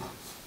あっ。